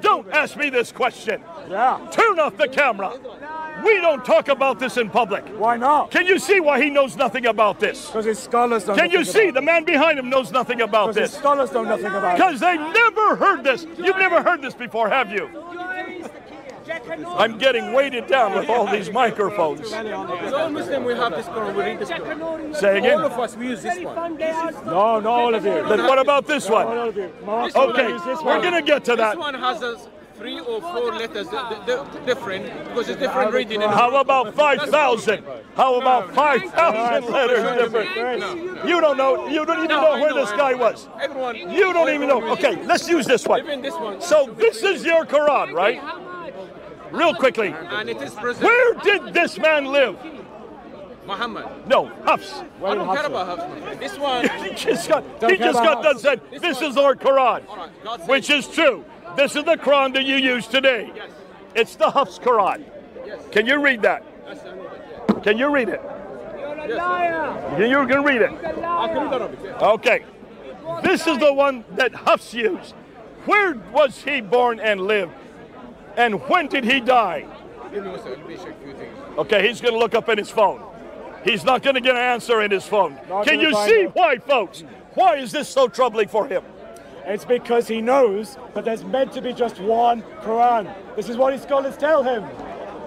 Don't ask me this question. Yeah. Turn off the camera. We don't talk about this in public. Why not? Can you see why he knows nothing about this? Because his scholars don't. Can you see the man behind him knows nothing about Because this? scholars know nothing about it. Because they never heard this. You've never heard this before, have you? I'm getting weighted down with all these microphones. As all Muslim, we have this Quran, we read this Quran. Say All again. of us, we use this one. No, not all of you. Then what about this one? all of you. Mark, Okay, we're gonna get to that. This one has a three or four letters di- di- di- different because it's different reading. How about 5,000? How about 5,000 letters different? You don't know. You don't even know where this guy was. You don't even know. Okay, let's use this one. Even this one. So this is your Quran, right? Real quickly. And it is. Where did this man live? Muhammad. No, Hafs. I don't care about Hafs. This one. He just got, he just got done Hafs. said, this is our Quran, All right, God says- which is true. This is the Quran that you use today. Yes. It's the Hafs Quran. Yes. Can you read that? Yes, I know that, yeah. Can you read it? Yes. You can read it. I can read Arabic. Okay. This is the one that Hafs used. Where was he born and lived? And when did he die? Give me one second, let me check a few things. Okay, he's going to look up in his phone. He's not going to get an answer in his phone. Not Can you see out. why, folks? Why is this so troubling for him? It's because he knows that there's meant to be just one Quran. This is what his scholars tell him.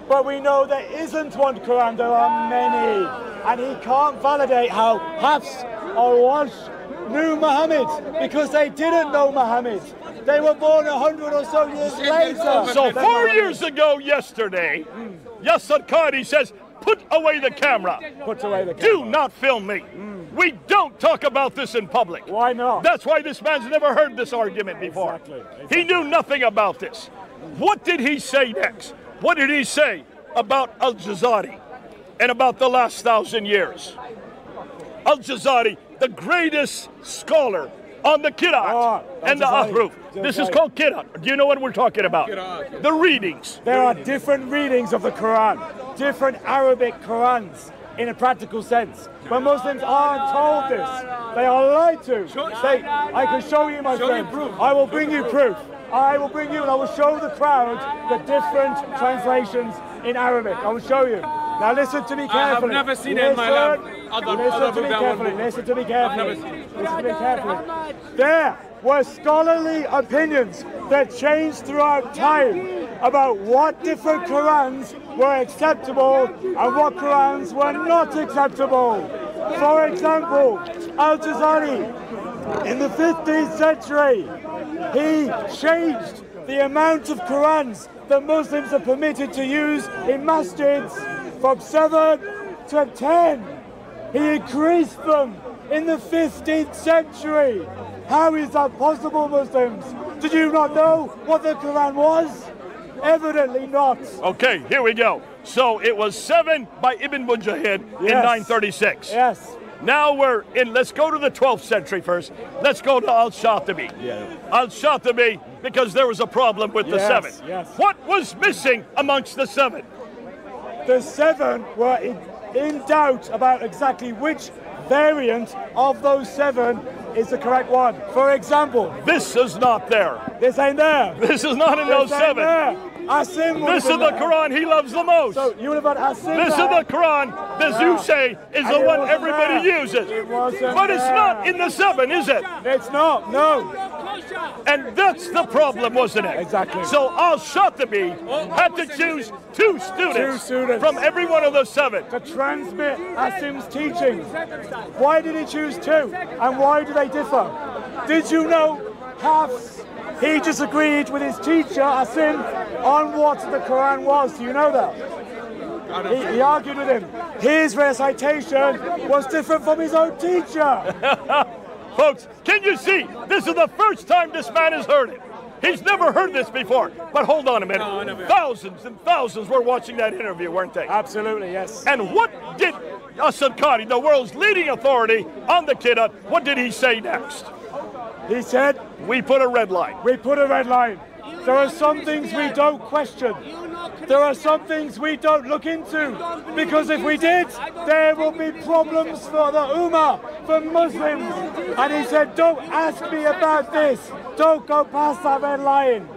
But we know there isn't one Quran, there are many. And he can't validate how Hafs or Warsh knew Muhammad because they didn't know Muhammad. They were born a hundred or so years later. So four years ago yesterday, Yasir Qadhi says, put away the camera. Put away the Do not film me. We don't talk about this in public. Why not? That's why this man's never heard this argument before. Exactly, He knew nothing about this. What did he say next? What did he say about Al Jazari and about the last thousand years? Al Jazari, the greatest scholar on the Qiraat Ah, and the Al-Jazari. Ahruf. This is called Qiraat. Do you know what we're talking about? Qiraat. The readings. There are different readings of the Quran, different Arabic Qurans in a practical sense. But Muslims aren't told this. They are lied to. They, I can show you, my friend. proof. I will bring you proof. I will bring you and I will show the crowd the different translations in Arabic. I will show you. Now listen to me carefully. I have never seen it in my life. Listen- Other- listen other to me carefully. Listen to me carefully. never seen it. Listen to me carefully. There were scholarly opinions that changed throughout time about what different Qurans were acceptable and what Qurans were not acceptable. For example, Al-Jazari, in the 15th century, he changed the amount of Qurans that Muslims are permitted to use in masjids from seven to ten. He increased them in the 15th century. How is that possible, Muslims? Did you not know what the Quran was? Evidently not. Okay, here we go. So it was seven by Ibn Mujahid in 936. Yes. Now we're in, let's go to the 12th century first. Let's go to Al Shatibi. Yeah. Al Shatibi, because there was a problem with the seven. yes. What was missing amongst the seven? The seven were in, doubt about exactly which variant of those seven is the correct one. For example, This is not there. this ain't there. This is not in those This ain't seven. there. This is the. Quran he loves the most. So you would have had Asim This is the Quran, as Yeah. you say, is And the one everybody there. uses. It wasn't But it's there. not in the seven, is it? It's not, no. And that's the problem, wasn't it? Exactly. So Al Shatibi had to choose two students, Two students. from every one of those seven. To transmit Asim's teachings. Why did he choose two? And why do they differ? Did you know Hafs, he disagreed with his teacher Asim on what the Quran was. Do you know that? He, he argued with him. His recitation was different from his own teacher. Folks, can you see? This is the first time this man has heard it. He's never heard this before. But hold on a minute. No, Thousands and thousands were watching that interview, weren't they? Absolutely, yes. And what did Asad Qadi, the world's leading authority on the Kiddush, what did he say next? He said, We put a red line. We put a red line. There are some things we don't question. There are some things we don't look into. Because if we did, there will be problems for the Ummah, for Muslims. And he said, Don't ask me about this. Don't go past that red line.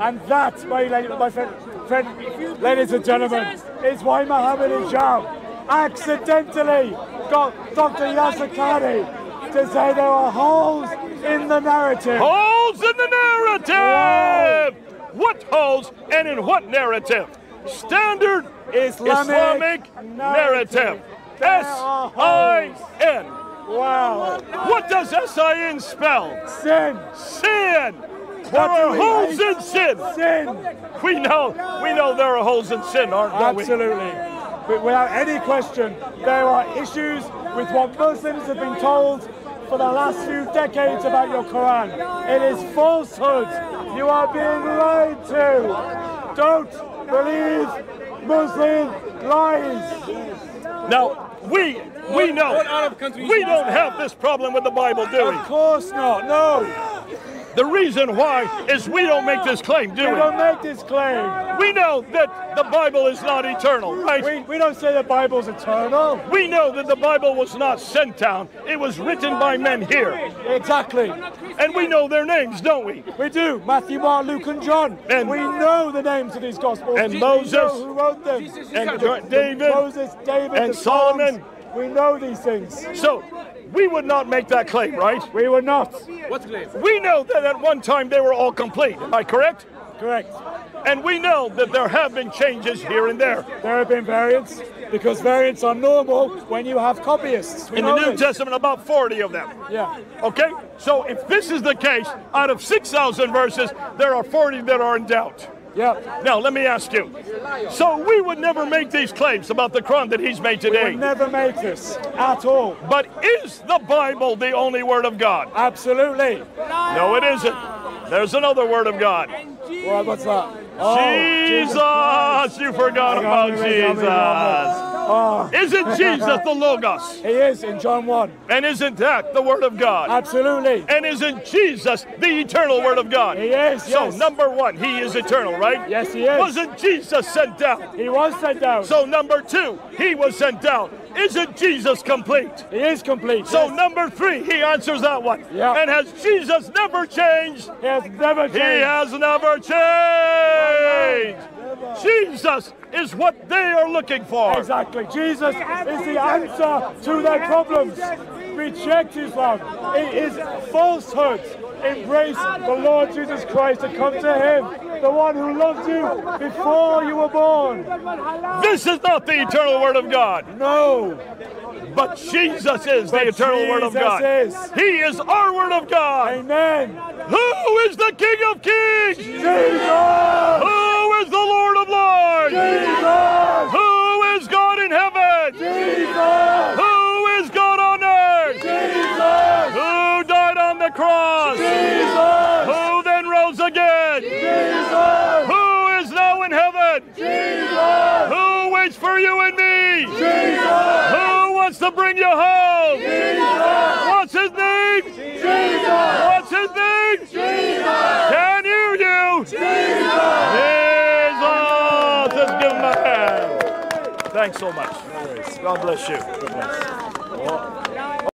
And that, my, my friend, friend, ladies and gentlemen, is why Mohammed Hijab accidentally got Dr. Yasir Qadhi to say there are holes in the narrative. Holes in the narrative! What holes and in what narrative? Standard Islamic Islamic narrative. narrative. There S are I N. Wow. What does S I N spell? Sin. Sin. There are holes hate? in sin. Sin. We know, we know there are holes in sin, aren't don't we? Absolutely. But without any question, there are issues with what Muslims have been told for the last few decades about your Quran. It is falsehood. You are being lied to. Don't believe Muslim lies. Now, we we know all Arab countries we don't have this problem with the Bible, do we? Of course not. No. The reason why is we don't make this claim, do We we? don't make this claim. We know that the Bible is not eternal, right? We, we don't say the Bible's eternal. We know that the Bible was not sent down. It was written by men here. Exactly. And we know their names, don't we? We do. Matthew, Mark, Luke, and John. And- we know the names of these Gospels. And Moses. who wrote them. And David. Moses, David, and the Psalms. Solomon. We know these things. So we would not make that claim, right? We would not. What claim? We know that at one time they were all complete. Am I correct? Correct. And we know that there have been changes here and there. There have been variants because variants are normal when you have copyists. We In the New this. Testament, about 40 of them. Yeah. Okay? So if this is the case, out of 6,000 verses, there are 40 that are in doubt. Yeah. Now, let me ask you. So we would never make these claims about the Quran that he's made today. We would never make this at all. But is the Bible the only word of God? Absolutely. No, it isn't. There's another word of God. Well, what's that? Oh, Jesus! You forgot about Jesus. Ah. Oh, Isn't Jesus the Logos? he is in John 1. And isn't that the Word of God? Absolutely. And isn't Jesus the eternal Word of God? He is, So, yes. number one, He is eternal, right? Yes, he is. Wasn't Jesus sent down? He was sent down. So, number two, He was sent down. Isn't Jesus complete? he is complete. So, yes. number three, He answers that one. Yeah. And has Jesus never changed? he has never changed. He has never changed. Jesus is what they are looking for. Exactly. Jesus is the answer to their problems. Reject Islam. It is falsehood. Embrace the Lord Jesus Christ and come to Him, the one who loved you before you were born. This is not the eternal Word of God, No. but Jesus is the But eternal Word of God. is. He is our Word of God. Amen. Who is the King of Kings? Jesus! Who is the Lord of Lords? Jesus! Who is God in heaven? Jesus! Who is God on earth? Jesus! Who died on the cross? Jesus! Who then rose again? Jesus! Who is now in heaven? Jesus! Who waits for you and me? Jesus! Who wants to bring you home? Jesus! What's his name? Jesus! What's his name? Jesus! Can you you? Jesus! Jesus! Let's give him a hand. Thanks so much. God bless you.